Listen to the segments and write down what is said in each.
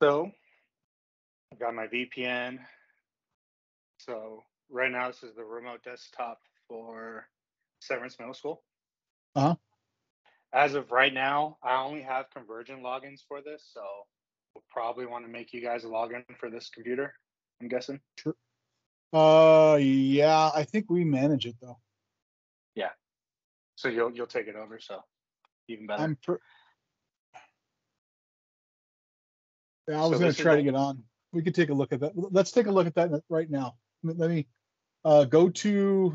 So I've got my VPN. So right now this is the remote desktop for Severance Middle School. Uh-huh. As of right now, I only have Convergint logins for this, so we'll probably want to make you guys a login for this computer. I'm guessing. Sure. Uh, yeah, I think we manage it though. Yeah. So you'll you'll take it over. So even better. I'm. Per- yeah, I was So gonna try to get on. We could take a look at that. Let's take a look at that right now. Let me- Let me uh, go to.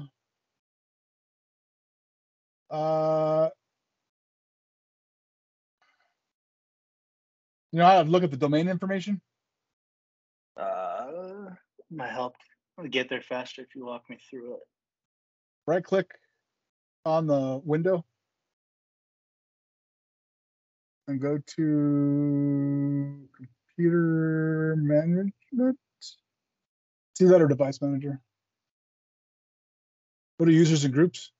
Uh, you know how to look at the domain information? Uh, might help get there faster if you walk me through it. Right click on the window. And go to computer management. See that or device manager. Go to users and groups,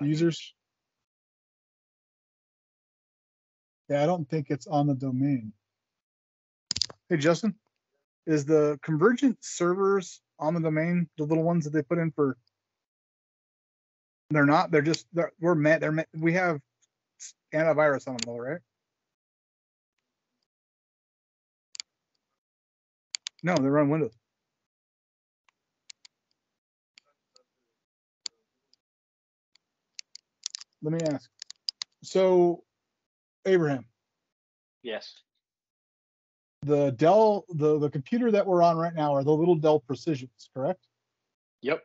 users. Yeah, I don't think it's on the domain. Hey, Justin, is the Convergint servers on the domain, the little ones that they put in for? They're not, they're just, they're, we're met, they're met, we have antivirus on them though, right? No, they run Windows. Let me ask. So, Abraham, Yes. the Dell, the, the computer that we're on right now are the little Dell Precisions, correct? Yep.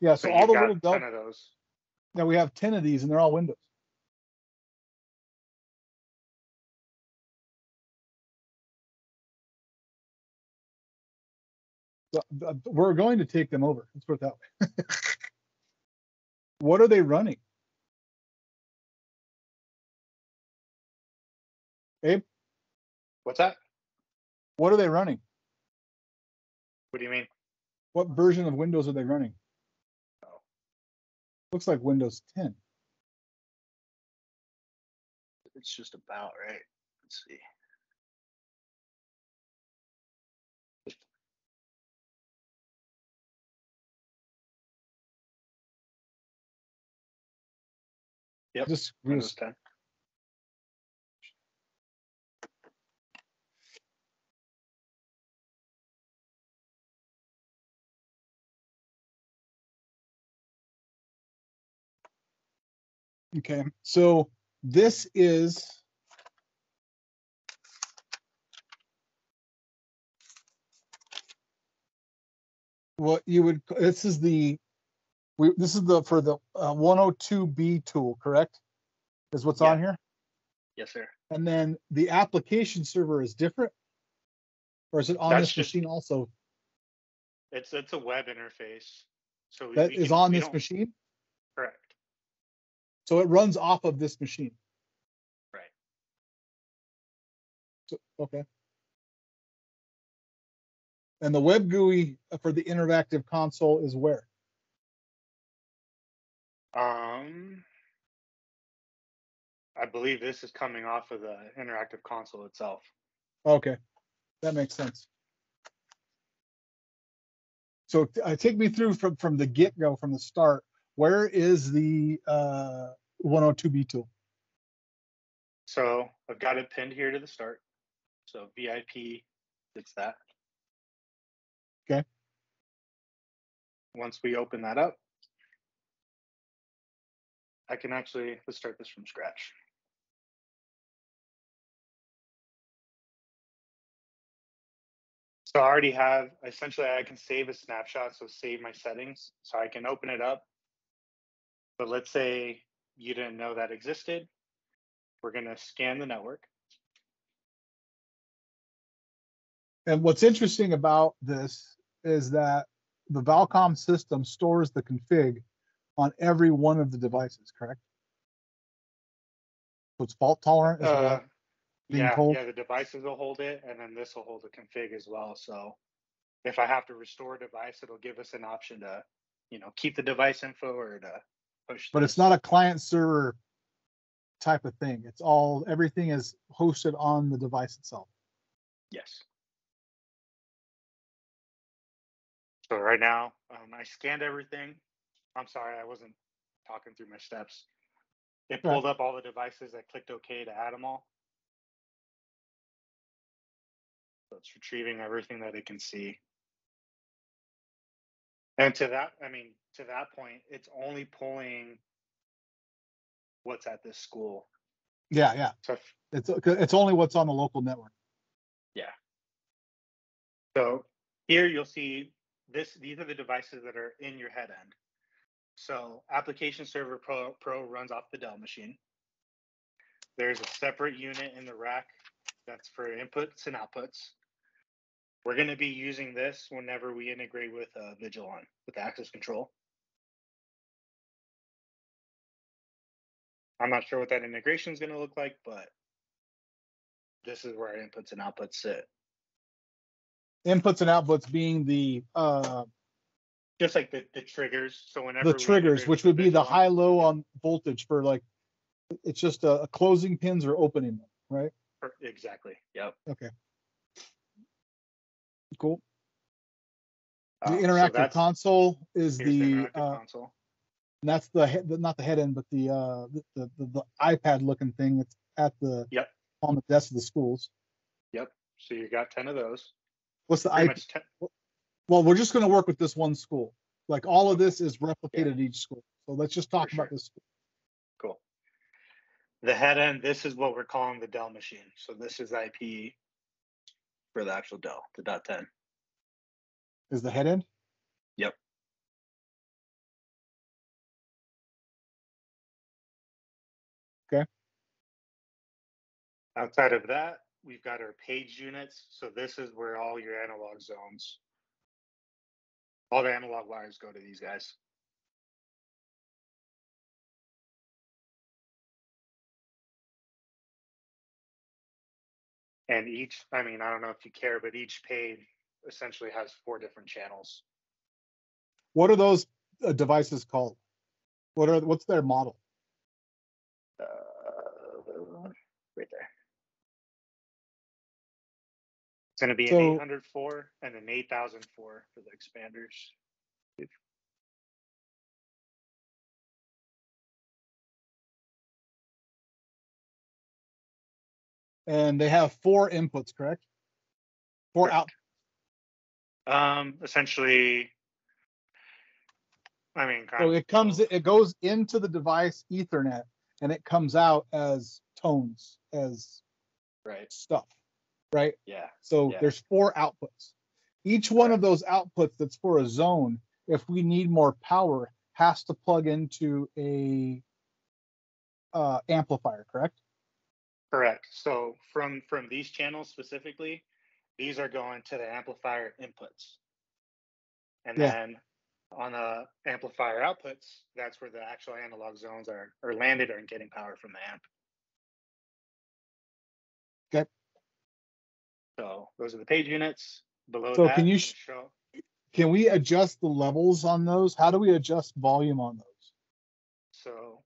Yeah, So so all the little Dell, ten of those. now we have ten of these and they're all Windows. Uh, we're going to take them over, let's put it that way. What are they running? Abe, What's that? what are they running? What do you mean? What version of Windows are they running? Oh. Looks like Windows ten. It's just about right. Let's see. Yep. Just, 10. Okay, so this is. What you would, this is the, we, this is the, for the uh, 102B tool, correct? Is what's on here? Yes, sir. And then the application server is different? Or is it on That's this just- machine also? It's it's a web interface. So we- That we is can- on we this machine? Correct. So it runs off of this machine? Right. So, okay. And the web GUI for the interactive console is where? Um, I believe this is coming off of the interactive console itself. Okay, that makes sense. So uh, take me through from, from the get-go, from the start. Where is the uh, 102B tool? So I've got it pinned here to the start. So VIP, it's that. Okay. Once we open that up, I can actually, let's start this from scratch. So I already have, essentially I can save a snapshot, so save my settings, so I can open it up. But let's say you didn't know that existed. We're gonna scan the network. And what's interesting about this is that the Valcom system stores the config on every one of the devices, correct? So it's fault tolerant as Uh, well. being yeah, yeah, the devices will hold it, and then this will hold the config as well. So if I have to restore a device, it'll give us an option to, you know, keep the device info or to push. But it's not a client server type of thing. It's all, everything is hosted on the device itself. Yes. So right now, um, I scanned everything. I'm sorry, I wasn't talking through my steps. It Right. pulled up all the devices. I clicked OK to add them all. So it's retrieving everything that it can see. And to that, I mean, to that point, it's only pulling what's at this school. Yeah, yeah. So if, It's, it's only what's on the local network. Yeah. So here you'll see this, these are the devices that are in your head end. So application server pro, pro runs off the Dell machine. There's a separate unit in the rack that's for inputs and outputs. We're going to be using this whenever we integrate with uh, Vigilon with access control. I'm not sure what that integration is going to look like, but this is where our inputs and outputs sit. Inputs and outputs being the, uh, just like the, the triggers. So whenever the triggers, which would be the high, low on voltage for like, it's just a, a closing pins or opening them, right? exactly. Yep. Okay. Cool. The so interactive console is the, interactive uh, console. and that's the, head- the- not the head end, but the, uh, the, the, the- the iPad looking thing that's at the, Yep. on the desk of the schools. Yep. So you got ten of those. What's the Pretty I, much 10, well, we're just gonna work with this one school. Like all of this is replicated at each school. So let's just talk For about this. school. cool. The head end. This is what we're calling the Dell machine. So this is IP for the actual Dell, the dot ten. Is the head end? Yep. Okay. Outside of that, we've got our page units. So this is where all your analog zones, all the analog wires go to these guys. And each, I mean, I don't know if you care, but each page essentially has four different channels. What are those uh, devices called? What are, what's their model? Uh, right there. Going to be So- an 804 and an 8004 for the expanders. And they have four inputs, correct? Four out, Um, essentially, I mean, kind so of it comes, it goes into the device ethernet and it comes out as tones, as right. stuff, right? Yeah. So Yeah. there's four outputs. Each one of those outputs that's for a zone, if we need more power, has to plug into a uh, amplifier, correct? Correct. So from from these channels specifically, these are going to the amplifier inputs. And Yeah. then on the amplifier outputs, that's where the actual analog zones are are landed or getting power from the amp. So those are the page units. Below So can you sh- show Can we adjust the levels on those? How do we adjust volume on those? so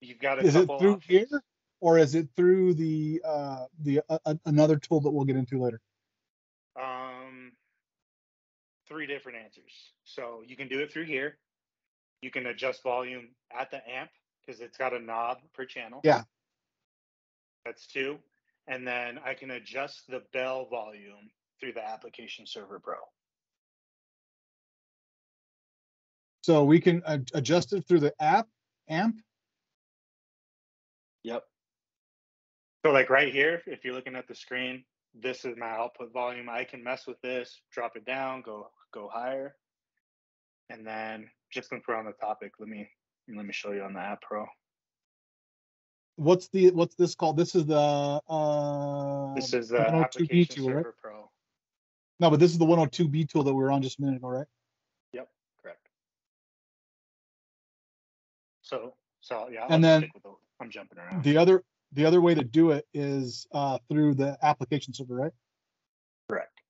you've got a Is it through options. here or is it through the uh, the uh, uh, another tool that we'll get into later? Um, three different answers. So you can do it through here. You can adjust volume at the amp because it's got a knob per channel. Yeah. That's two. And then I can adjust the bell volume through the application server pro. So we can uh, adjust it through the app amp. Yep. So like right here, if you're looking at the screen, this is my output volume. I can mess with this, drop it down, go go higher. And then just since we're on the topic, let me let me show you on the app pro. What's the what's this called? This is the uh This is the 102B application tool, right? pro. No, but this is the 102B tool that we were on just a minute ago, right? Yep, correct. So so yeah, I'll And then stick with the, I'm jumping around. The other the other way to do it is uh through the application server, right? Correct.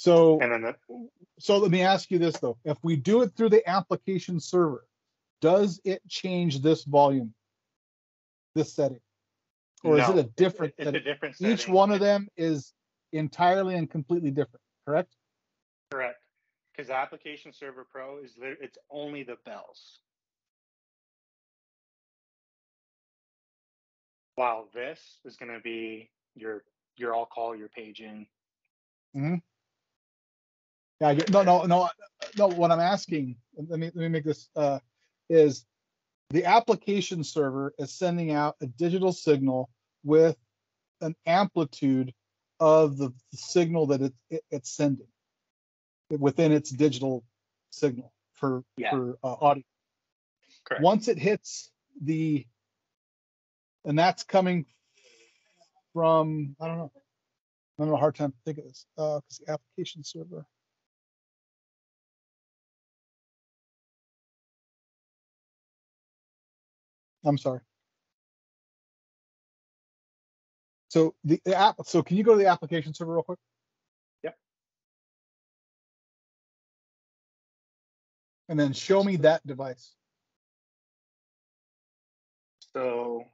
So And then the so let me ask you this though. If we do it through the application server, does it change this volume, this setting? Or is it a different, It's a different setting? each one of them is entirely and completely different, correct? Correct. Because the application server pro is it's only the bells. While this is going to be your your all call, your paging. Mm-hmm. Yeah, I get, no, no, no, no, what I'm asking, let me, let me make this, uh, is the application server is sending out a digital signal with an amplitude of the signal that it, it- it's sending within its digital signal for, Yeah. for, uh, audio. Correct. Once it hits the, and that's coming from, I don't know. I'm having a hard time thinking of this, uh, cause the application server. I'm sorry. So the, the app, so can you go to the application server real quick? Yep. And then show me that device. So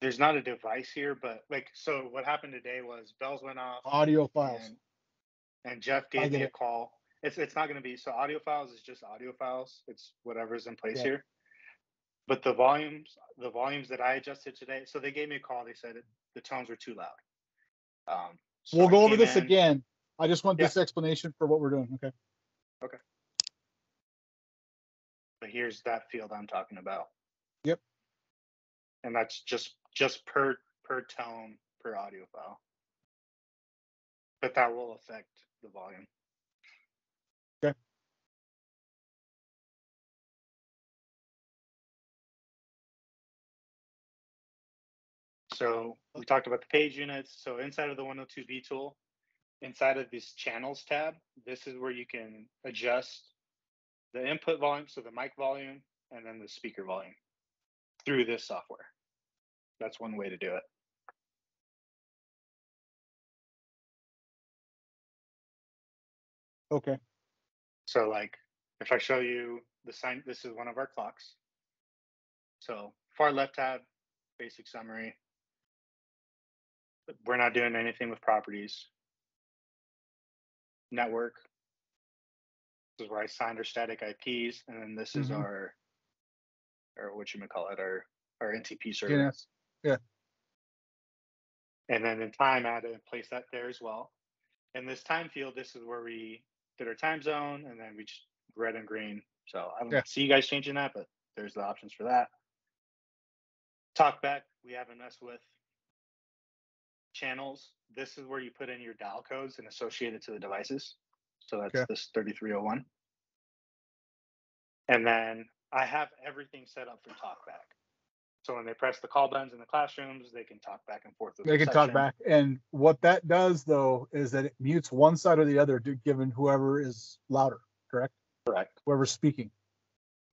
there's not a device here, but like so what happened today was bells went off Audio files. and, and Jeff gave me a it. call. It's it's not going to be so audio files is just audio files. It's whatever's in place Yeah. here. But the volumes, the volumes that I adjusted today, so they gave me a call. They said it, the tones were too loud. Um, so We'll I go over this in- again. I just want Yeah. this explanation for what we're doing. Okay. Okay. But here's that field I'm talking about. Yep. And that's just just per per tone per audio file. But that will affect the volume. So we talked about the page units. So inside of the 102B tool, inside of this channels tab, this is where you can adjust the input volume, so the mic volume, and then the speaker volume through this software. That's one way to do it. Okay. So like if I show you the sign, this is one of our clocks. So far left tab, basic summary. We're not doing anything with properties. Network. This is where I signed our static IPs, and then this is Mhm. our, or what you may call it, our our NTP server. DNS. And then in time, I had to place that there as well. In this time field, this is where we did our time zone, and then we just red and green. So I don't Yeah. see you guys changing that, but there's the options for that. Talkback, we haven't messed with. Channels, this is where you put in your dial codes and associate it to the devices. So that's Okay. this 3301. And then I have everything set up for talkback. So when they press the call buttons in the classrooms, they can talk back and forth. with They the can talk back. And what that does though, is that it mutes one side or the other, given whoever is louder, correct? Correct. Whoever's speaking.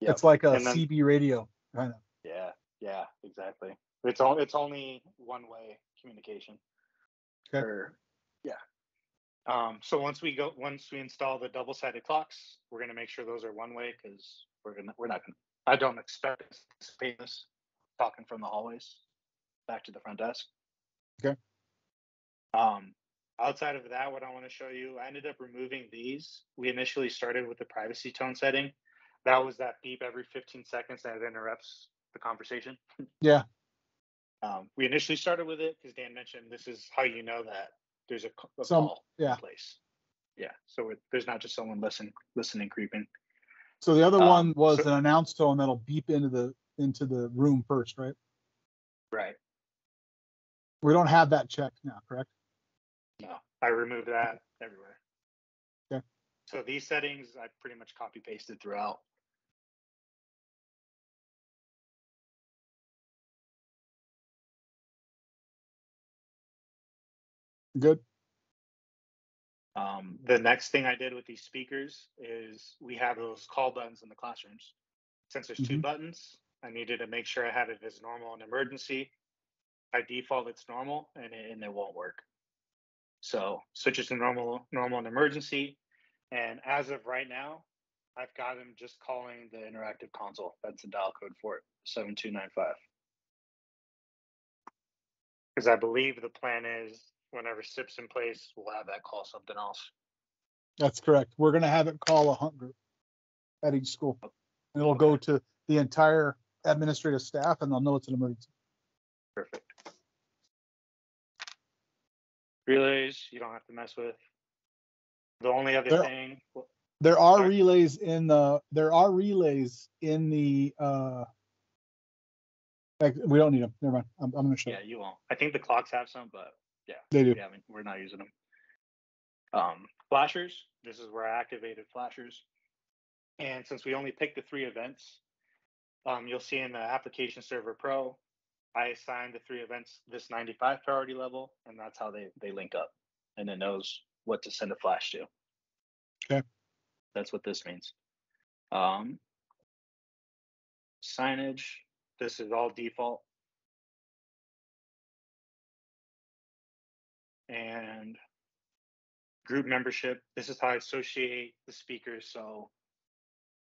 Yep. It's like a then- CB radio, kind of. Yeah, yeah, exactly. It's all it's only one way communication. Okay. Or, yeah. Um, so once we go once we install the double sided clocks, we're gonna make sure those are one way because we're gonna we're not gonna I don't expect to this talking from the hallways back to the front desk. Okay. Um outside of that, what I want to show you, I ended up removing these. We initially started with the privacy tone setting. That was that beep every 15 seconds that interrupts the conversation. Yeah. Um, we initially started with it because Dan mentioned this is how you know that there's a Some- call yeah. in place. Yeah, so it, there's not just someone listen listening creeping. So the other Um, one was so- an announce tone that'll beep into the, into the room first, right? Right. We don't have that checked now, correct? No, I removed that everywhere. Okay. So these settings I pretty much copy pasted throughout. Good. Um, the next thing I did with these speakers is we have those call buttons in the classrooms. Since there's 2 Mhm. buttons, I needed to make sure I had it as normal and emergency. By default, it's normal and it, and it won't work. So switches to normal, normal and emergency. And as of right now, I've got him just calling the interactive console. That's the dial code for it, 7295. Because I believe the plan is whenever SIP's in place, we'll have that call something else. That's correct. We're gonna have it call a hunt group at each school. And it'll go to the entire administrative staff and they'll know it's an emergency. Perfect. Relays, you don't have to mess with. The only other There- thing, There are Sorry. relays in the, there are relays in the, uh, like, we don't need them. Never mind. I'm, I'm gonna show. yeah, you won't. I think the clocks have some, but They do. haven't, we're not using them. Um, flashers, this is where I activated flashers. And since we only picked the three events, um, you'll see in the application server pro, I assigned the three events this 95 priority level, and that's how they, they link up. And it knows what to send a flash to. Okay. That's what this means. Um, signage, this is all default. And group membership. This is how I associate the speakers. So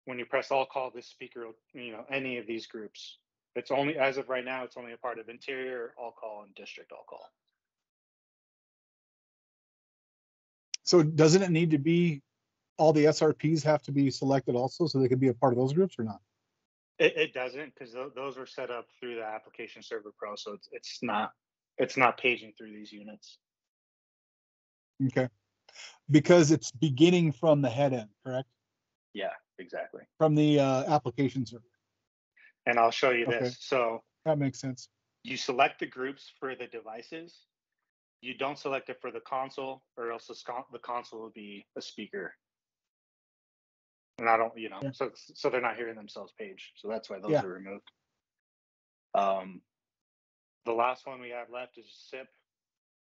when you press all call, this speaker, you know, any of these groups. It's only as of right now, it's only a part of interior all call and district all call. So doesn't it need to be, all the SRPs have to be selected also, so they could be a part of those groups or not? It, it doesn't because those were set up through the application server pro. So it's it's not it's not paging through these units. Okay. Because it's beginning from the head end, correct? Yeah, exactly. From the, uh, application server. And I'll show you Okay. this. So That makes sense. you select the groups for the devices. You don't select it for the console, or else the, scon- the console will be a speaker. And I don't, you know, Yeah. so so they're not hearing themselves page. So that's why those Yeah. are removed. Um, the last one we have left is SIP,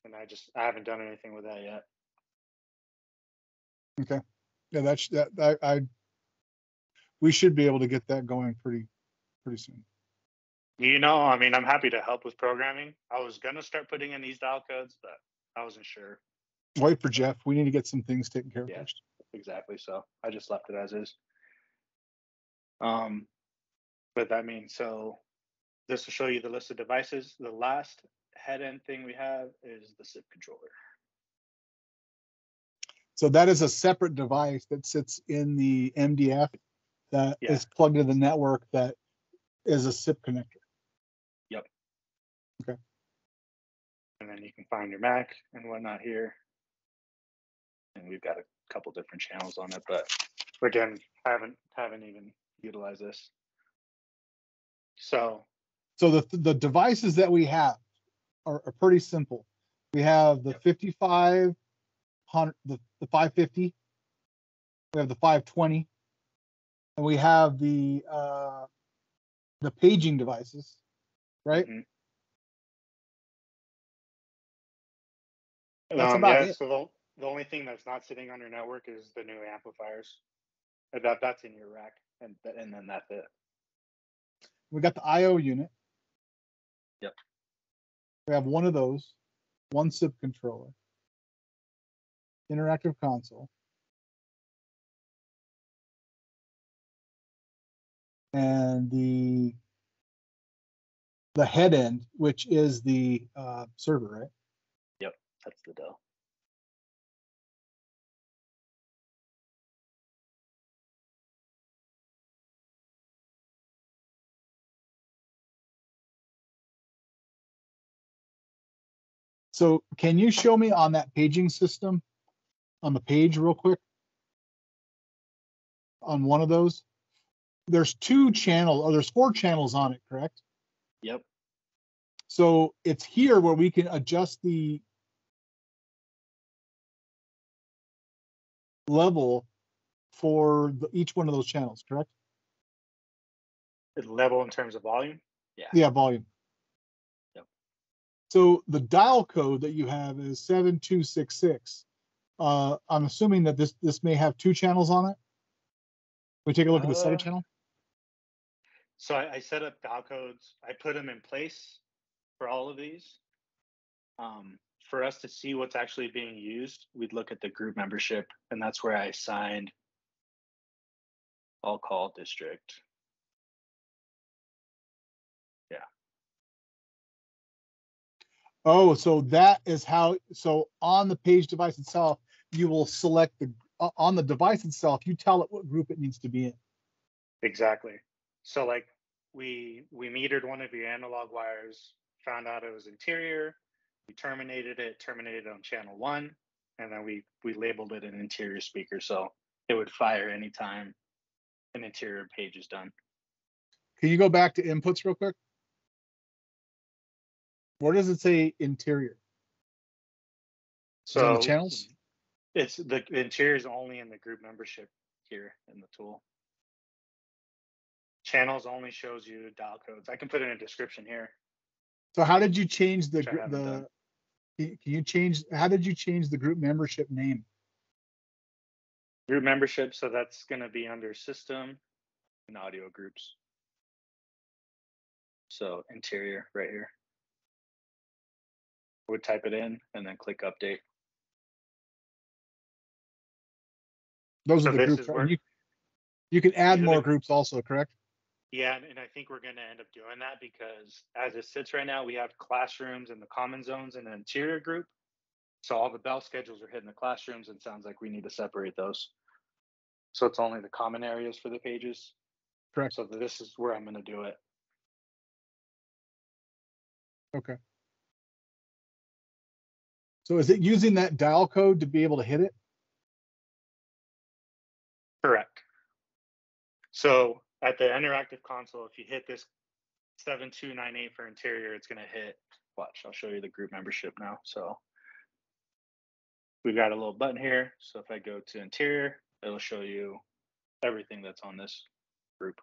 and I just I haven't done anything with that yet. Okay, yeah, that's, that, I, I, we should be able to get that going pretty, pretty soon. You know, I mean, I'm happy to help with programming. I was gonna start putting in these dial codes, but I wasn't sure. Wait for Jeff. We need to get some things taken care of Yeah. first. exactly. So I just left it as is. Um, but that means so this will show you the list of devices. The last head end thing we have is the SIP controller. So that is a separate device that sits in the MDF that Yeah. is plugged into the network that is a SIP connector. Yep. Okay. And then you can find your Mac and whatnot here. And we've got a couple different channels on it, but again, haven't haven't even utilized this. So So the, the devices that we have are, are pretty simple. We have the Yep. fifty-five hundred, the, the five fifty. We have the five twenty. And we have the, uh, the paging devices, right? Mhm. That's um, about yeah, it. so the, the only thing that's not sitting on your network is the new amplifiers. That that's in your rack, and th- and then that's it. We got the IO unit. Yep. We have one of those, one SIP controller. Interactive console. And the the head end, which is the uh, server, right? Yep, that's the Dell. So can you show me on that paging system, on the page real quick? On one of those? There's two channel, or there's four channels on it, correct? Yep. So it's here where we can adjust the level for the, each one of those channels, correct? The level in terms of volume. Yeah, Yeah, volume. So the dial code that you have is seven two six six. Uh, I'm assuming that this, this may have two channels on it. We take a look at the Uh, second channel? So I, I set up dial codes. I put them in place for all of these. Um, for us to see what's actually being used, we'd look at the group membership, and that's where I assigned I'll call district. Oh, so that is how, so on the page device itself, you will select the, o- on the device itself, you tell it what group it needs to be in. Exactly. So like we we metered one of your analog wires, found out it was interior, we terminated it, terminated it on channel one, and then we we labeled it an interior speaker so it would fire anytime an interior page is done. Can you go back to inputs real quick? Where does it say interior? Is it on So the channels? It's the the interior is only in the group membership here in the tool. Channels only shows you dial codes. I can put in a description here. So how did you change the, Which I gr- haven't done. the, can you change, how did you change the group membership name? Group membership, so that's gonna be under system and audio groups. So interior right here. Would type it in and then click update. Those So are the groups. where- You you can add more the- groups also, correct? Yeah, and, and I think we're gonna end up doing that because as it sits right now, we have classrooms and the common zones and an interior group. So all the bell schedules are hitting the classrooms and sounds like we need to separate those. So it's only the common areas for the pages. Correct. So this is where I'm gonna do it. Okay. So is it using that dial code to be able to hit it? Correct. So at the interactive console, if you hit this seven two nine eight for interior, it's gonna hit, watch, I'll show you the group membership now, so. We've got a little button here, so if I go to interior, it'll show you everything that's on this group.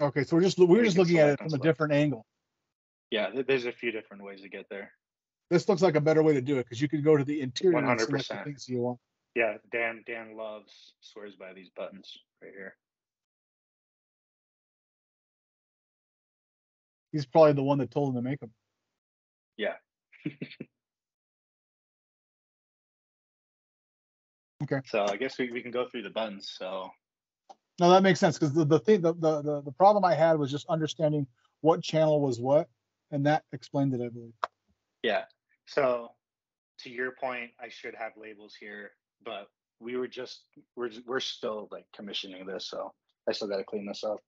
Okay, so we're just, we're just looking at it from a different angle. Yeah, there's a few different ways to get there. This looks like a better way to do it because you could go to the interior and select the 100%. things you want. Yeah, Dan, Dan loves, swears by these buttons right here. He's probably the one that told him to make them. Yeah. Okay. So I guess we, we can go through the buttons, so. No, that makes sense because the, the thing, the, the, the, the problem I had was just understanding what channel was what. And that explained it, I believe. Yeah, so to your point, I should have labels here, but we were just, we're, we're still like commissioning this, so I still gotta clean this up.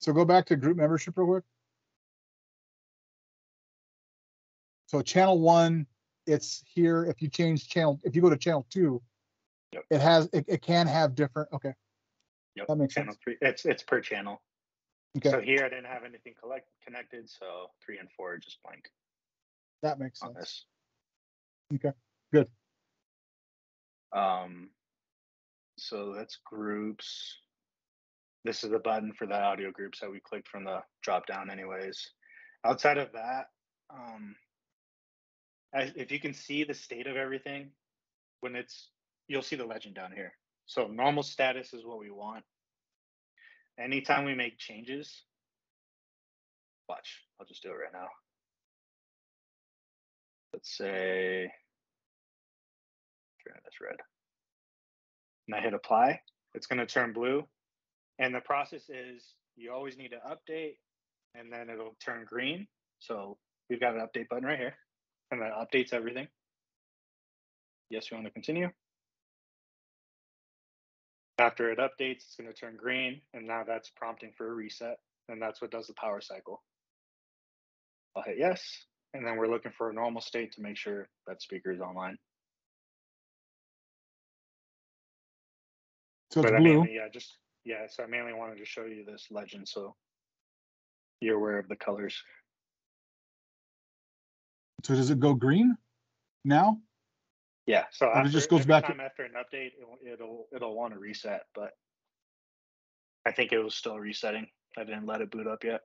So go back to group membership real quick. So channel one, it's here. If you change channel, if you go to channel two, Yep. it has, it, it can have different, okay. Yep, That makes Channel sense. three, it's, it's per channel. Okay, So here I didn't have anything collect, connected, so three and four are just blank that makes sense. this. Okay, good. Um, so that's groups. This is the button for the audio groups that we clicked from the drop down anyways. Outside of that, um, as, if you can see the state of everything, when it's, you'll see the legend down here. So normal status is what we want. Anytime we make changes, watch, I'll just do it right now. Let's say, turn this red. And I hit apply, it's gonna turn blue. And the process is you always need to update and then it'll turn green. So we've got an update button right here and that updates everything. Yes, we want to continue? After it updates, it's going to turn green and now that's prompting for a reset and that's what does the power cycle. I'll hit yes and then we're looking for a normal state to make sure that speaker is online. So it's but I blue. mainly, yeah, just yeah. So I mainly wanted to show you this legend so you're aware of the colors. So does it go green now? Yeah. So Or it just goes back to- time after an update, it'll it'll, it'll want to reset, but I think it was still resetting. I didn't let it boot up yet.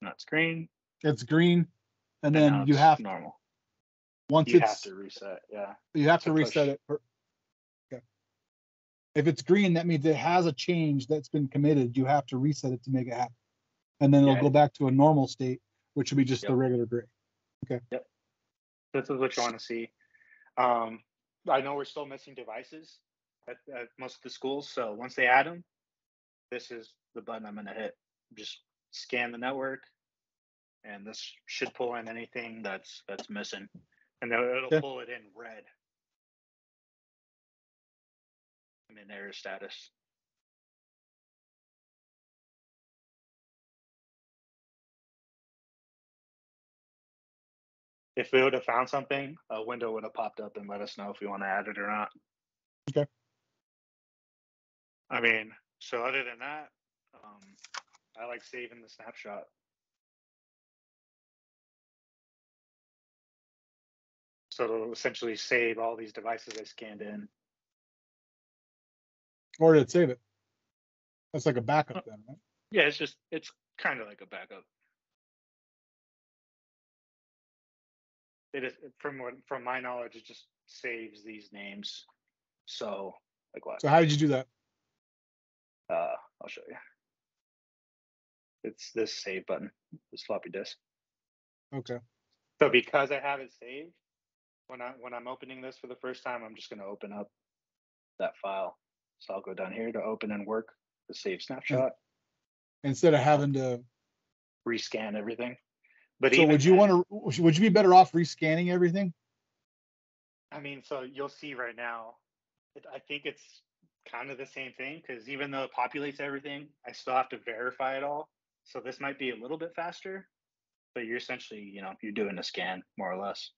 Not green. It's green. And and then you have, normal. once You have to reset. Yeah. you have to to reset it. for- Okay. If it's green, that means it has a change that's been committed. You have to reset it to make it happen. And then it'll go back to a normal state, which would be just the regular gray. Okay. Yep. This is what you want to see. Um, I know we're still missing devices at, at most of the schools, so once they add them, this is the button I'm gonna hit. Just scan the network, and this should pull in anything that's that's missing, and then it'll Okay. pull it in red. I'm in error status. If we would have found something, a window would have popped up and let us know if we want to add it or not. Okay. I mean, so other than that, um, I like saving the snapshot. So it'll essentially save all these devices I scanned in. Or did it save it? That's like a backup then, right? Yeah, it's just it's kind of like a backup. It is from what from my knowledge, it just saves these names. So like what? So how did you do that? Uh, I'll show you. It's this save button, this floppy disk. Okay. So because I have it saved, when I when I'm opening this for the first time, I'm just going to open up that file. So I'll go down here to open and work the save snapshot, Instead of having to, rescan everything. But so would you then- want to, would you be better off rescanning everything? I mean, so you'll see right now. It, I think it's kind of the same thing because even though it populates everything, I still have to verify it all. So this might be a little bit faster, but you're essentially, you know, you're doing a scan more or less.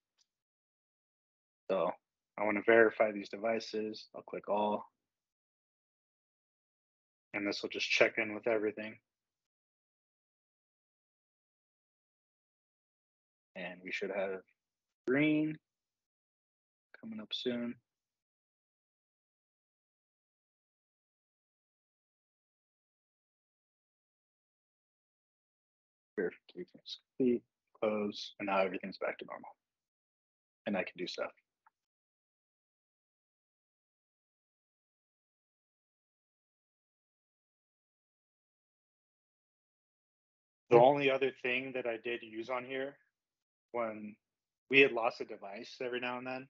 So I want to verify these devices. I'll click all. And this will just check in with everything. And we should have green coming up soon. Verification is complete, close, and now everything's back to normal. And I can do stuff. The only other thing that I did use on here when we had lost a device every now and then,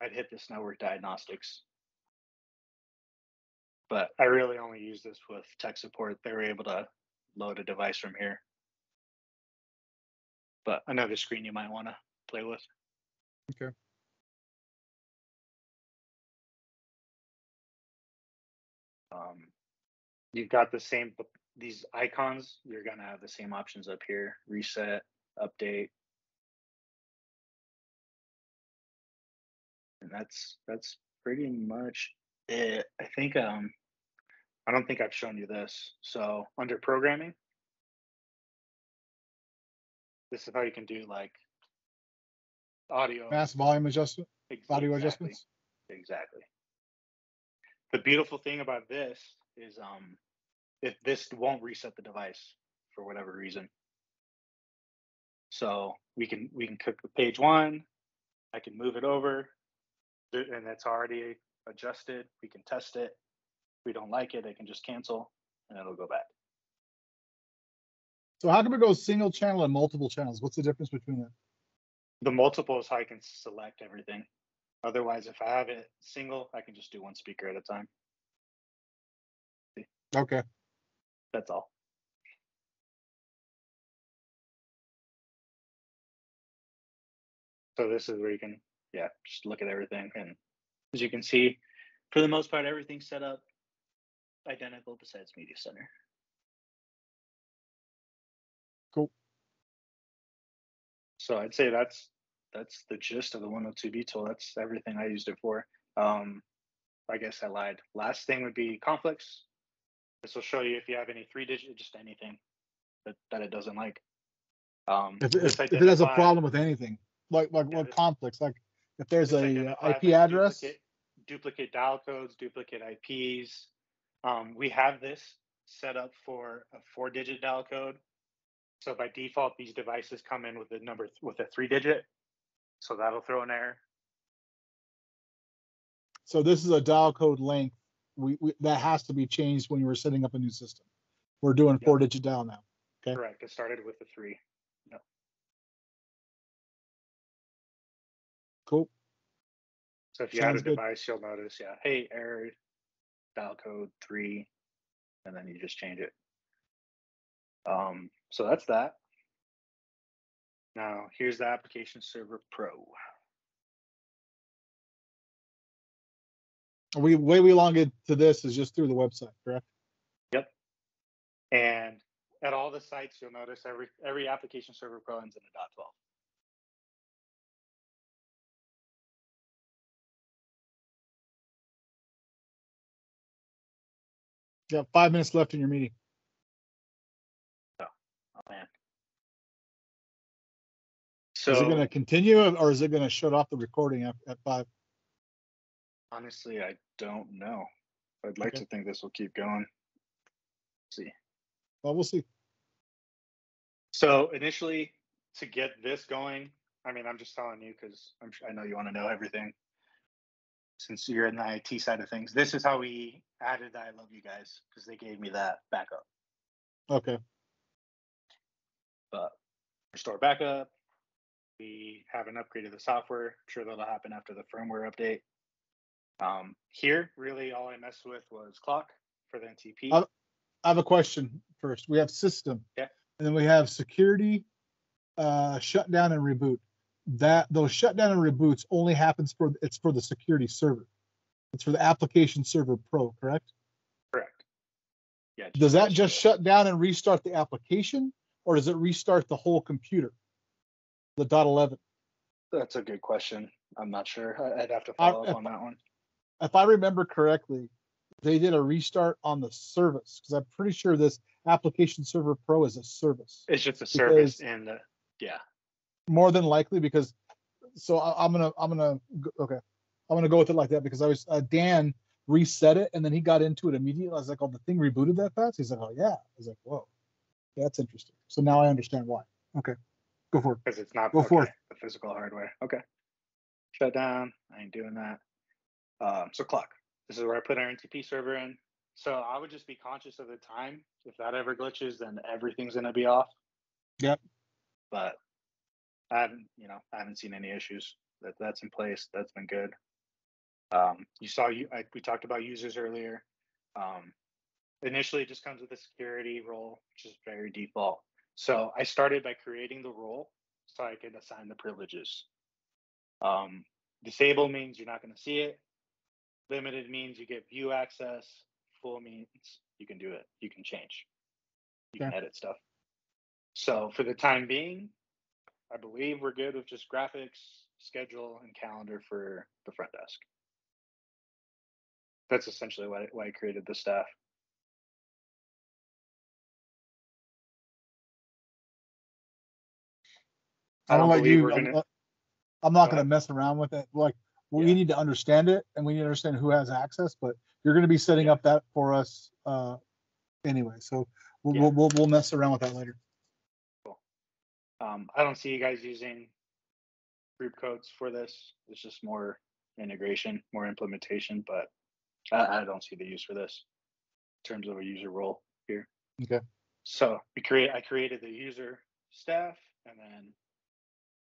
I'd hit this network diagnostics. But I really only use this with tech support. They were able to load a device from here. But another screen you might want to play with. Okay. Um, you've got the same these icons. You're gonna have the same options up here: reset, update, and that's that's pretty much it. I think um, I don't think I've shown you this. So under programming, this is how you can do like audio Mass volume adjustment, Ex- audio adjustments? Exactly. The beautiful thing about this is um if this won't reset the device for whatever reason. So we can we can click the page one, I can move it over, and it's already adjusted. We can test it. If we don't like it, I can just cancel and it'll go back. So how come it goes single channel and multiple channels? What's the difference between that? The multiple is how I can select everything. Otherwise, if I have it single, I can just do one speaker at a time. Okay. That's all. So this is where you can, yeah, just look at everything. And as you can see, for the most part, everything's set up identical besides Media Center. So I'd say that's that's the gist of the 102B tool. That's everything I used it for. Um, I guess I lied. Last thing would be conflicts. This will show you if you have any three digit, just anything that, that it doesn't like. Um, If, if, if it has a problem with anything, like, like Yeah, what conflicts, like if there's a uh, IP address, Duplicate, duplicate dial codes, duplicate IPs. Um, we have this set up for a four digit dial code. So by default, these devices come in with a number with a three digit. So that'll throw an error. So this is a dial code length. We, we that has to be changed when you were setting up a new system. We're doing yep. four digit dial now. Okay. Correct. It started with the three. No. Cool. So if you Sounds add a good. device, you'll notice, yeah, hey, error, dial code three, and then you just change it. Um, so that's that. Now, here's the application server pro. We, way we long into this is just through the website, correct? Yep. And at all the sites, you'll notice every every application server pro ends in a dot twelve. You got five minutes left in your meeting. Oh man. Is it gonna continue or is it gonna shut off the recording at, at five? honestly, I don't know. I'd like Okay. to think this will keep going. see. Well, we'll see. So initially, to get this going, I mean, I'm just telling you because I'm sure I know you want to know everything. Since you're in the IT side of things, this is how we added I love you guys because they gave me that backup. Okay, But restore backup. We haven't upgraded the software. I'm sure that'll happen after the firmware update. Um, here, really, all I messed with was clock for the NTP. I have a question first. We have system. Yeah. And then we have security, uh, shutdown and reboot. That, those shutdown and reboots only happens for, it's for the security server. It's for the application server pro, correct? Correct. Yeah. Does that just shut down and restart the application? Or does it restart the whole computer? The dot eleven? That's a good question. I'm not sure. I- I'd have to I- follow if- up on that one. if I remember correctly, they did a restart on the service because I'm pretty sure this application server pro is a service. It's just a service and the yeah. More than likely because, so I, I'm gonna, I'm gonna, okay, I'm gonna go with it like that because I was, uh, Dan reset it and then he got into it immediately. I was like, oh, the thing rebooted that fast? He's like, oh, yeah. I was like, whoa, that's interesting. So now I understand why. Okay, go for it. because it's not Go for okay, the physical hardware. Okay. Shut down. I ain't doing that. Um, so clock. This is where I put our NTP server in. So I would just be conscious of the time. If that ever glitches, then everything's gonna be off. Yep. But I haven't, you know, I haven't seen any issues. That that's in place. That's been good. Um, you saw you. I, we talked about users earlier. Um, initially, it just comes with a security role, which is very default. So I started by creating the role so I could assign the privileges. Um, disable means you're not going to see it. Limited means you get view access. Full means you can do it. You can change. You can edit stuff. So for the time being, I believe we're good with just graphics, schedule, and calendar for the front desk. That's essentially why, why I created the staff. I don't gonna let believe you, we're I'm gonna- not- I'm not gonna mess around with it. Like, we Yeah. need to understand it and we need to understand who has access, but you're gonna be setting Yeah. up that for us, uh, anyway, so we'll, Yeah. we'll, we'll, we'll mess around with that later. Um, I don't see you guys using group codes for this. It's just more integration, more implementation, but I, I don't see the use for this in terms of a user role here. Okay. So we create, I created the user staff and then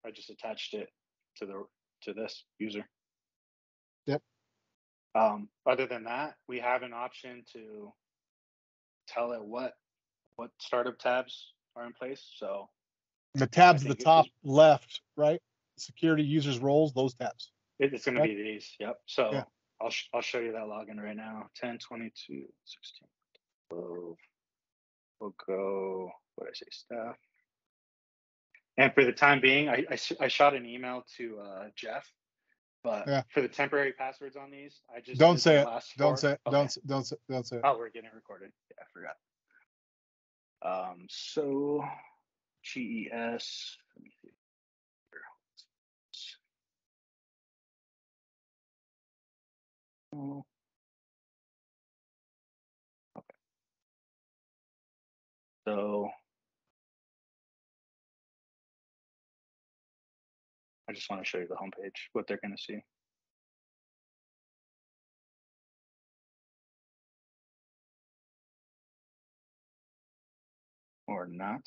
I just attached it to the, to this user. Yep. Um, other than that, we have an option to tell it what, what startup tabs are in place. So The tabs at the top is- left, right? Security users roles, those tabs. It, it's gonna be these, yep, so Yeah. I'll, sh- I'll show you that login right now, 10, 22, 16, 12. We'll go, what did I say, staff? And for the time being, I I shot an email to, uh, Jeff. But Yeah. for the temporary passwords on these, I just. Don't say it. Don't four. say, Okay. don't, don't, say- don't say. it. Oh, we're getting recorded, yeah, I forgot. Um, so, GES. let me see. Oh. Okay. So. I just want to show you the homepage, what they're going to see. Or not.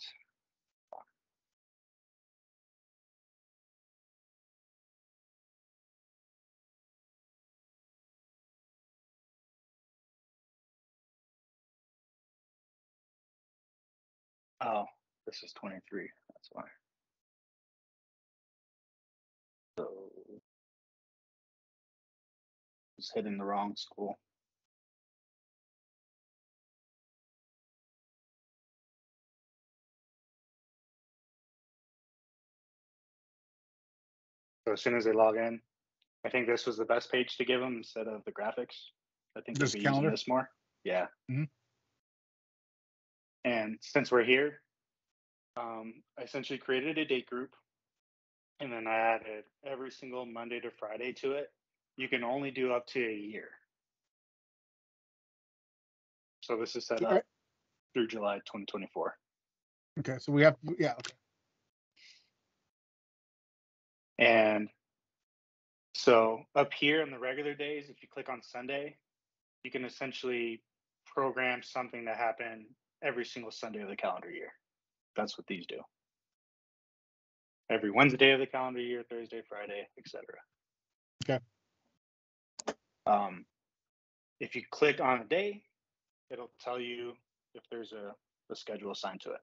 Oh, this is 23. That's why. So. Just hitting the wrong school. So as soon as they log in, I think this was the best page to give them instead of the graphics. I think they'll Just be using this more. Yeah. Mhm. And since we're here, um, I essentially created a date group, and then I added every single Monday to Friday to it. You can only do up to a year. So this is set up through July 2024. Okay, so we have, yeah, okay. And so up here on the regular days, if you click on Sunday, you can essentially program something to happen every single Sunday of the calendar year. That's what these do. Every Wednesday of the calendar year, Thursday, Friday, etc. Okay. Um, if you click on a day, it'll tell you if there's a, a schedule assigned to it.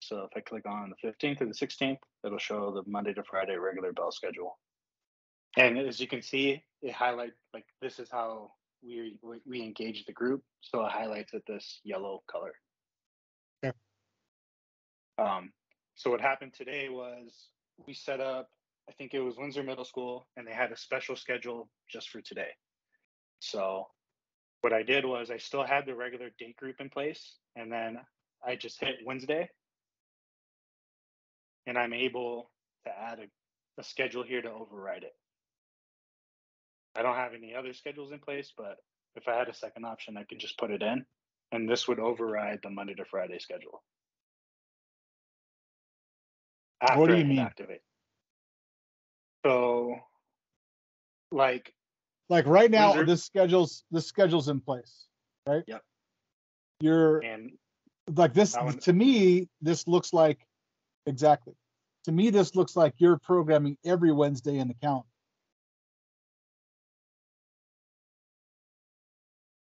So if I click on the 15th or the 16th, it'll show the Monday to Friday regular bell schedule. And as you can see, it highlight like this is how we we, we engage the group. So it highlights it this yellow color. Yeah. Um, so what happened today was we set up, I think it was Windsor Middle School, and they had a special schedule just for today. So what I did was I still had the regular date group in place, and then I just hit Wednesday, and I'm able to add a, a schedule here to override it. I don't have any other schedules in place, but if I had a second option, I could just put it in, and this would override the Monday to Friday schedule. After do I you mean? Activate. So, like, Like right now, Wizard- this schedule's, this schedule's in place, right? Yep. You're, and like this, one- to me, this looks like, exactly. To me, this looks like you're programming every Wednesday in the calendar.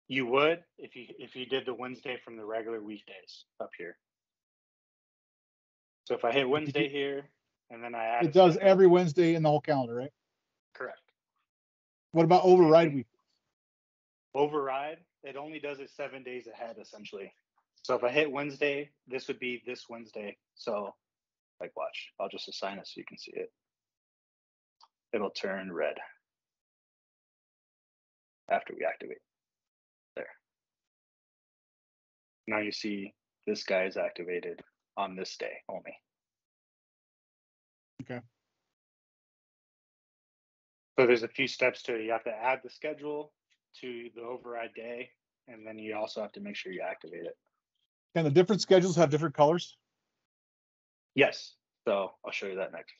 You would if you if you did the Wednesday from the regular weekdays up here. So if I hit Wednesday here and then I add It does every Wednesday in the whole calendar, right? correct What about override week? override, it only does it seven days ahead essentially. So if I hit Wednesday, this would be this Wednesday. So like watch, I'll just assign it so you can see it. It'll turn red after we activate. There. Now you see this guy is activated on this day only. Okay. So there's a few steps to it. You have to add the schedule to the override day, and then you also have to make sure you activate it. And the different schedules have different colors? Yes. So I'll show you that next.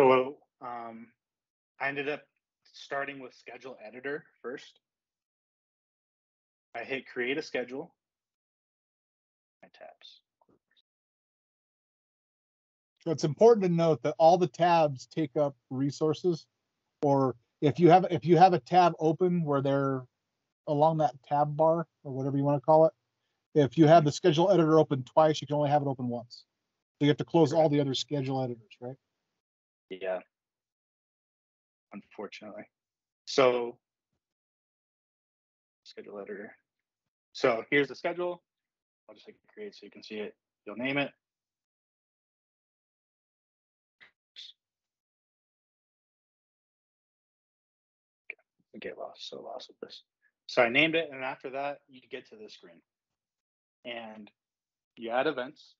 So um, I ended up starting with schedule editor first. I hit create a schedule. My tabs. So it's important to note that all the tabs take up resources. Or if you have, if you have a tab open where they're along that tab bar or whatever you want to call it. If you have the schedule editor open twice, you can only have it open once. So you have to close all the other schedule editors, right? Yeah. Unfortunately. So schedule editor. So here's the schedule. I'll just hit create so you can see it. You'll name it. I get lost, so lost with this. So I named it, and after that, you get to this screen. And you add events.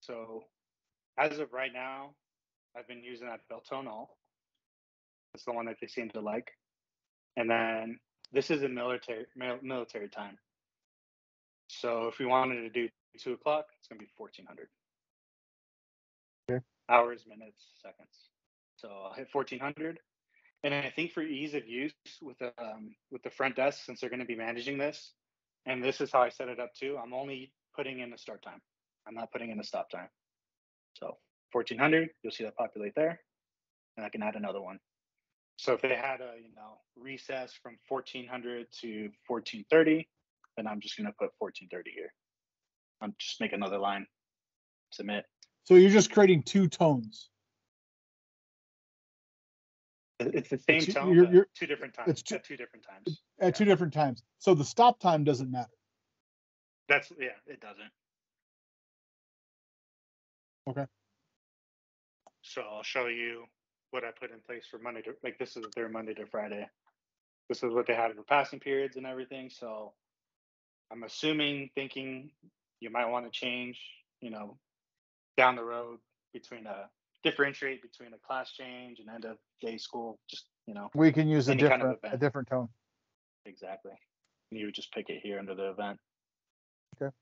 So as of right now, I've been using that bell tone all. It's the one that they seem to like. And then this is a military military time. So if we wanted to do two o'clock, it's gonna be fourteen hundred. Okay. Hours, minutes, seconds. So I'll hit fourteen hundred. And I think for ease of use with the um, with the front desk, since they're going to be managing this, and this is how I set it up too. I'm only putting in a start time. I'm not putting in a stop time. So 1400, you'll see that populate there, and I can add another one. So if they had a you know recess from 1400 to 1430, and I'm just gonna put fourteen thirty here. I'm just make another line. Submit. So you're just creating two tones. It's the same It's- tone, you're- you're- two different times, it's two- at two different times. at two different times. So the stop time doesn't matter. That's, yeah, it doesn't. Okay. So I'll show you what I put in place for Monday to, like, this is their Monday to Friday. This is what they had for passing periods and everything, so I'm assuming, thinking you might want to change, you know, down the road between a, differentiate between a class change and end of day school, just, you know, We can use a Any kind of different, a different tone. exactly. You would just pick it here under the event. Okay.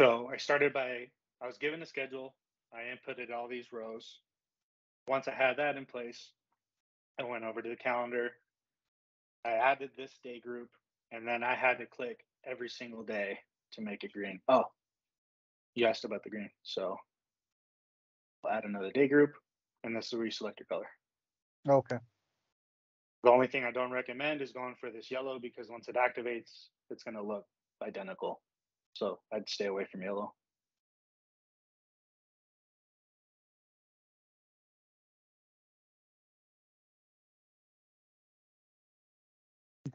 So I started by, I was given a schedule. I inputted all these rows. Once I had that in place, I went over to the calendar. I added this day group and then I had to click every single day to make it green. Oh, you asked about the green. So I'll add another day group and this is where you select your color. Okay. The only thing I don't recommend is going for this yellow because once it activates, it's gonna look identical. So I'd stay away from yellow.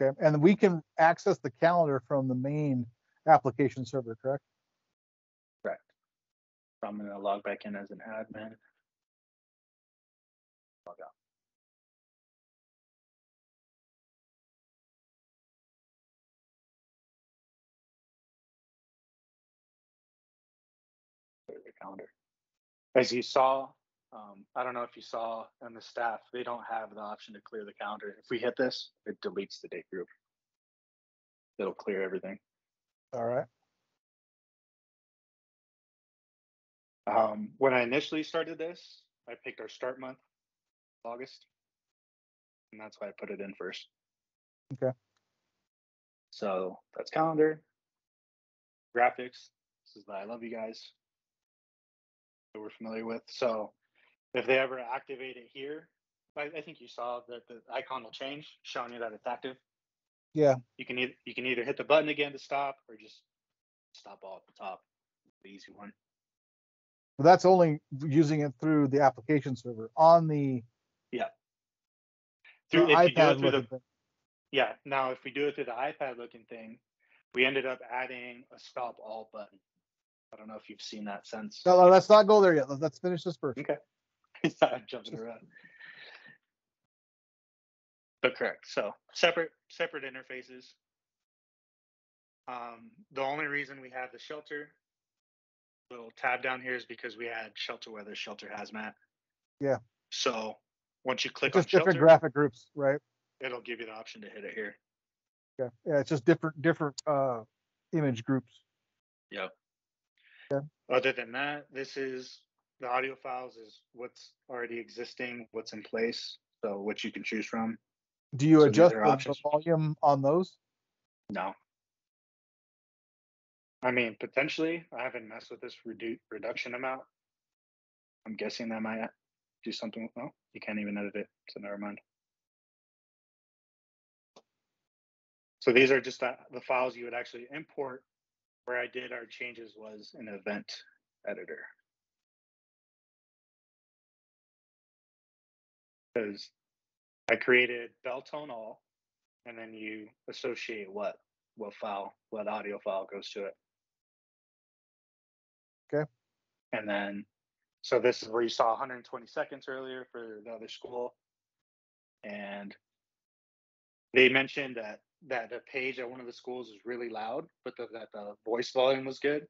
Okay. And we can access the calendar from the main application server, correct? Correct. So I'm gonna log back in as an admin. Log out. There's the calendar. As you saw, um, I don't know if you saw on the staff, they don't have the option to clear the calendar. If we hit this, it deletes the date group. It'll clear everything. All right. Um, when I initially started this, I picked our start month, August. And that's why I put it in first. Okay. So that's calendar. Graphics. This is the I love you guys. That we're familiar with. So if they ever activate it here, I, I think you saw that the icon will change, showing you that it's active. Yeah. You can either you can either hit the button again to stop or just stop all at the top. The easy one. But that's only using it through the application server on the Yeah. Through, the if you do it iPad through the. Yeah. Now, if we do it through the iPad looking thing, we ended up adding a stop all button. I don't know if you've seen that since. No, no, let's not go there yet. Let's, let's finish this first. Okay. I'm jumping around. But correct. So separate separate interfaces. Um, the only reason we have the shelter little tab down here is because we had shelter weather, shelter hazmat. Yeah. So once you click Just on different shelter, graphic groups, right? it'll give you the option to hit it here. Yeah. Yeah. It's just different, different, uh, image groups. Yep. Yeah. Other than that, this is the audio files is what's already existing, what's in place, so what you can choose from. Do you So adjust the, the volume on those? No. I mean, potentially, I haven't messed with this redu- reduction amount. I'm guessing that might do something. No, you can't even edit it, so never mind. So these are just the, the files you would actually import. Where I did our changes was an event editor. Because I created bell tone all, and then you associate what what file, what audio file goes to it. Okay. And then, so this is where you saw 120 seconds earlier for the other school. And they mentioned that that the page at one of the schools is really loud, but the, that the voice volume was good.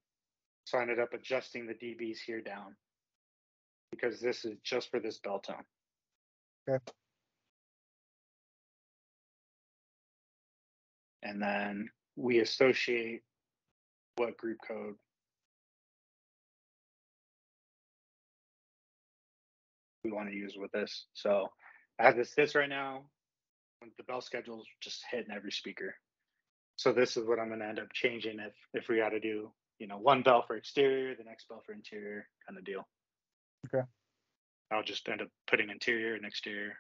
So I ended up adjusting the dBs here down because this is just for this bell tone. Okay. And then we associate what group code we want to use with this. So as it sits right now, the bell schedule is just hitting every speaker. So this is what I'm gonna end up changing if if we got to do, you know, one bell for exterior, the next bell for interior kind of deal. Okay. I'll just end up putting interior and exterior.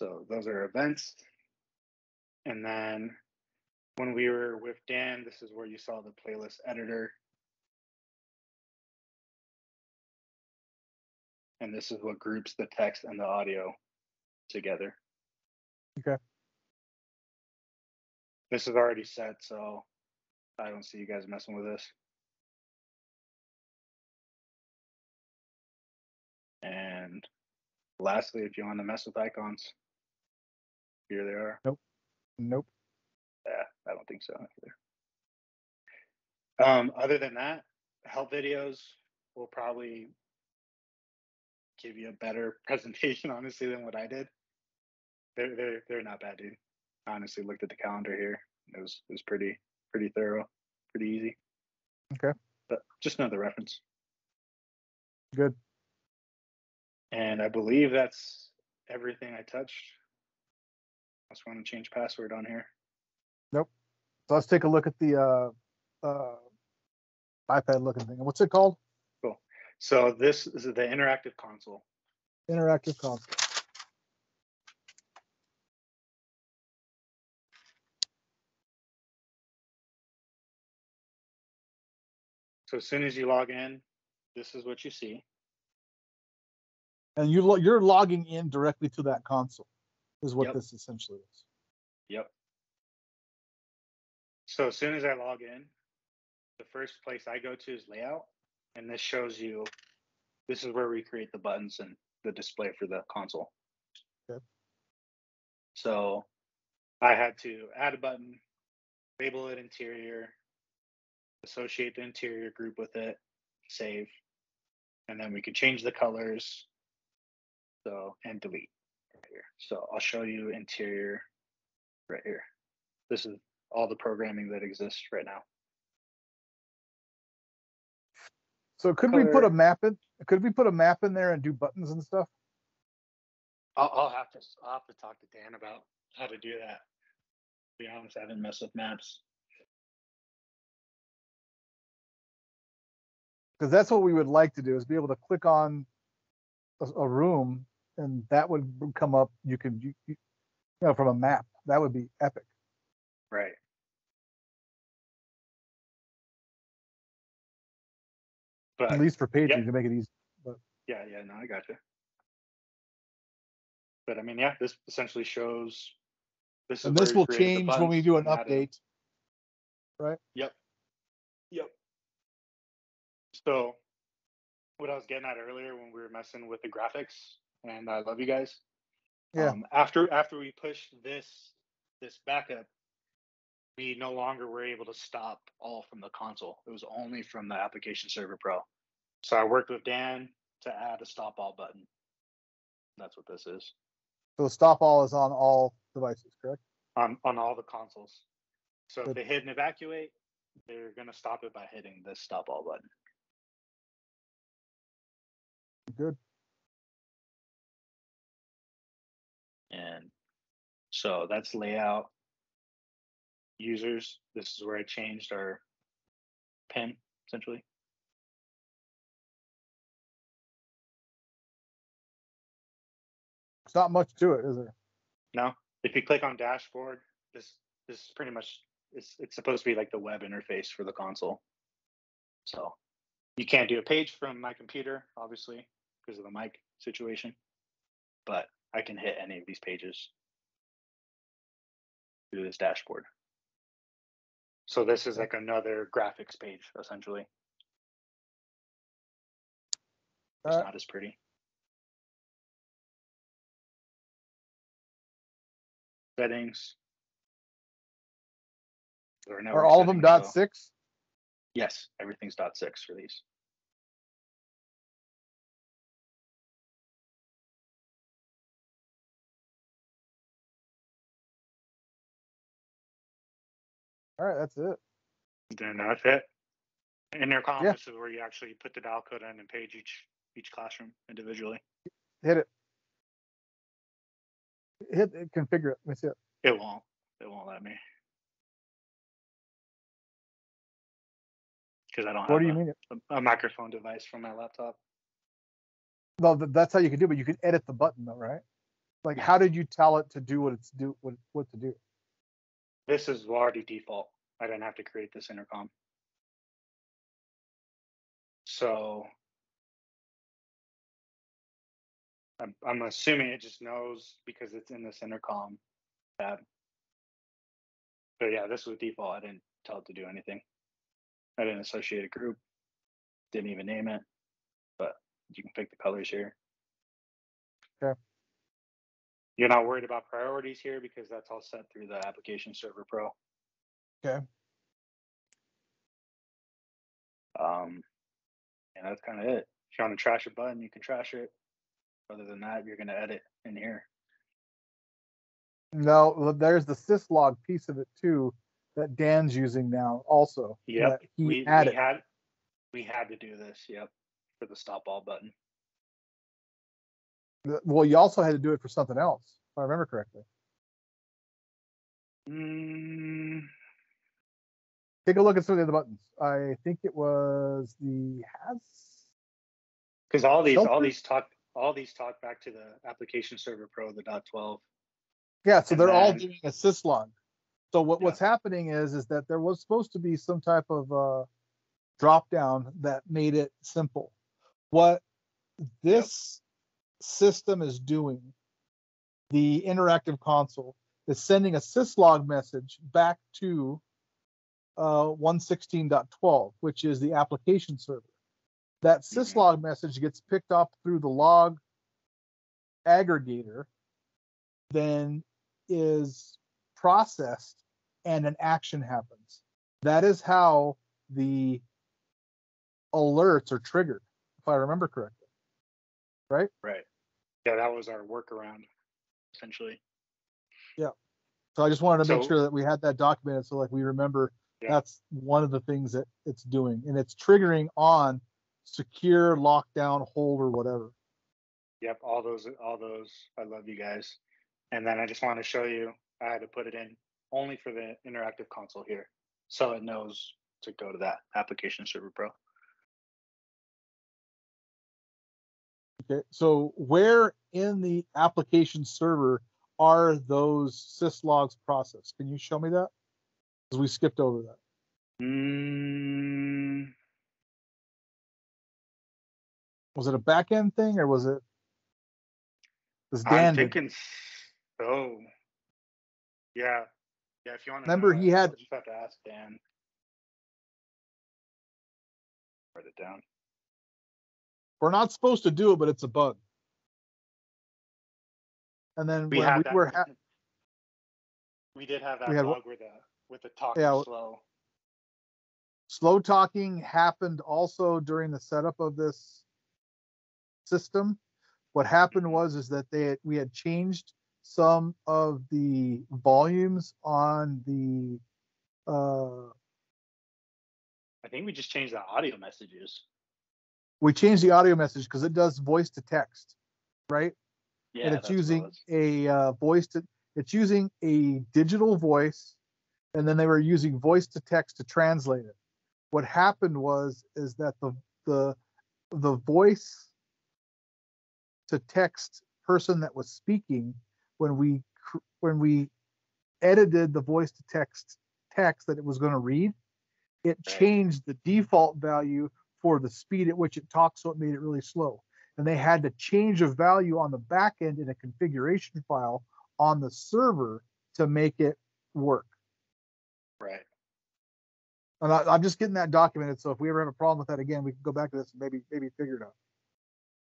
So those are events. And then when we were with Dan, this is where you saw the playlist editor. And this is what groups the text and the audio together. Okay. This is already set, so I don't see you guys messing with this. And lastly, if you want to mess with icons, here they are. Nope. Nope. Yeah, I don't think so either. Um, other than that, help videos will probably give you a better presentation, honestly, than what I did. They're they're they're not bad, dude. I honestly looked at the calendar here. It was it was pretty pretty thorough, pretty easy. Okay. But just another reference. Good. And I believe that's everything I touched. I just want to change password on here. Nope. So let's take a look at the uh, uh, iPad looking thing. What's it called? Cool. So this is the interactive console. Interactive console. So as soon as you log in, this is what you see. And you lo- you're logging in directly to that console, is what Yep. this essentially is. Yep. So as soon as I log in, the first place I go to is layout, and this shows you. This is where we create the buttons and the display for the console. Good. So I had to add a button, label it interior, associate the interior group with it, save, and then we could change the colors. So and delete right here. So I'll show you interior right here. This is all the programming that exists right now. So could we put a map in? Could we put a map in there and do buttons and stuff? I'll, I'll have to I'll have to talk to Dan about how to do that. To be honest, I haven't messed with maps. Because that's what we would like to do is be able to click on a, a room and that would come up. You can, you, you know, from a map. That would be epic. Right. But At least for paging Yep. to make it easy. But. yeah, yeah, no, I got you. But I mean, yeah, this essentially shows. This is And this will change when we do an and added them. update. Yep. Yep. So, what I was getting at earlier when we were messing with the graphics, and I love you guys. Yeah. Um, after after we pushed this this backup, we no longer were able to stop all from the console. It was only from the application server pro. So I worked with Dan to add a stop all button. That's what this is So stop all is on all devices, correct? on on all the consoles. So if they hit and evacuate, they're gonna stop it by hitting this stop all button. Good. And so that's layout. Users, this is where I changed our pin essentially. It's not much to it, is there? No, if you click on dashboard, this this is pretty much it's it's supposed to be like the web interface for the console. So you can't do a page from my computer, obviously, because of the mic situation. But I can hit any of these pages through this dashboard. So this is like another graphics page, essentially. It's Alright. not as pretty. Settings. Are network all of them dot six? Yes, everything's dot six for these. All right, that's it. Then that's it. Intercom, Yeah. this is where you actually put the dial code in and page each each classroom individually. Hit it. Hit it, configure it. Let me see it. It won't. It won't let me. Because I don't What have do you a, mean? a, a microphone device from my laptop. No, that's how you can do it. but You can edit the button though, right? Like, how did you tell it to do what it's do what what to do? This is already default. I didn't have to create this intercom. So I'm, I'm assuming it just knows because it's in this intercom tab. But yeah, this was default. I didn't tell it to do anything. I didn't associate a group. Didn't even name it. But you can pick the colors here. Okay. You're not worried about priorities here because that's all set through the application server pro. Okay. Um, and that's kind of it. If you want to trash a button, you can trash it. Other than that, you're going to edit in here. No, there's the syslog piece of it too that Dan's using now also. He we, added. we had we had to do this. Yep, for the stop all button. Well, you also had to do it for something else, if I remember correctly. Mm, Take a look at some of the other buttons. I think it was the has. because all these all these talk all these talk back to the application server pro, the dot twelve. Yeah, so And they're all doing a syslog. So what, Yeah. what's happening is is that there was supposed to be some type of uh, drop down that made it simple. What this system is doing, the interactive console, is sending a syslog message back to uh, 116.12, which is the application server. That Mhm. syslog message gets picked up through the log aggregator, then is processed and an action happens. That is how the alerts are triggered, if I remember correctly. Right. Right. Yeah, that was our workaround, essentially. Yeah. So I just wanted to make sure that we had that documented so like we remember Yeah. that's one of the things that it's doing and it's triggering on secure lockdown hold or whatever. Yep, all those, all those. I love you guys. And then I just want to show you, I had to put it in only for the interactive console here, so it knows to go to that application server pro. Okay, so where in the application server are those syslogs processed? Can you show me that? Because we skipped over that. Mm, Was it a back end thing or was it? I'm Dan, did- thinking so. Yeah, yeah. If you want to Remember, he had- you have to ask Dan. Write it down. we're not supposed to do it, but it's a bug. And then We had we that. were, ha- we did have that we had bug where the with the talk Yeah, slow. slow talking happened also during the setup of this system. What happened Mhm. was is that they had, we had changed some of the volumes on the uh I think we just changed the audio messages. we changed the audio message because it does voice to text, right? Yeah, and it's that's what it using a uh, voice to it's using a digital voice and then they were using voice to text to translate it what happened was is that the the the voice to text person that was speaking when we when we edited the voice to text text that it was going to read it changed the default value for the speed at which it talks so it made it really slow and they had to change a value on the back end in a configuration file on the server to make it work. right. And I, I'm just getting that documented. So if we ever have a problem with that again, we can go back to this and maybe maybe figure it out.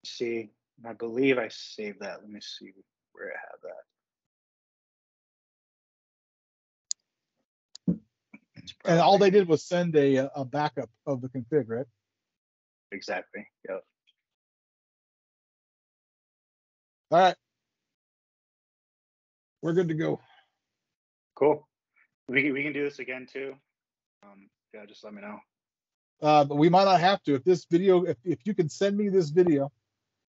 see, I believe I saved that. Let me see where I have that. And all they did was send a a backup of the config, right? exactly. Yep. All right. We're good to go. Cool. We can, we can do this again too. Um, yeah, just let me know. Uh, but we might not have to. If this video, if, if you can send me this video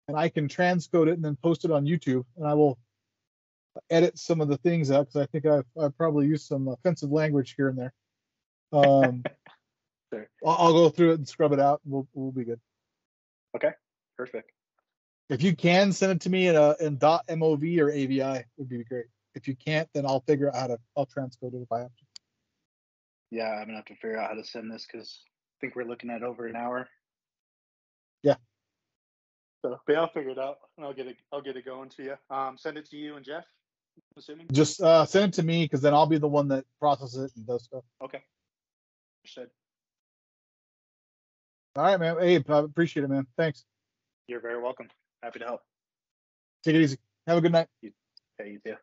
and I can transcode it and then post it on YouTube and I will edit some of the things out because I think I've, I've probably used some offensive language here and there. Um, Sure. I'll, I'll go through it and scrub it out and we'll, we'll be good. Okay, perfect. If you can send it to me in a in MOV or AVI would be great. If you can't, then I'll figure out how to I'll transcode it if I have to. Yeah, I'm gonna have to figure out how to send this because I think we're looking at over an hour. So, but I'll figure it out and I'll get it. I'll get it going to you. Um, send it to you and Jeff. I'm assuming. Just uh, send it to me because then I'll be the one that processes it and does stuff. Okay. Understood. All right, man. Hey, I appreciate it, man. Thanks. You're very welcome. Happy to help. Take it easy. Have a good night. Okay, you too.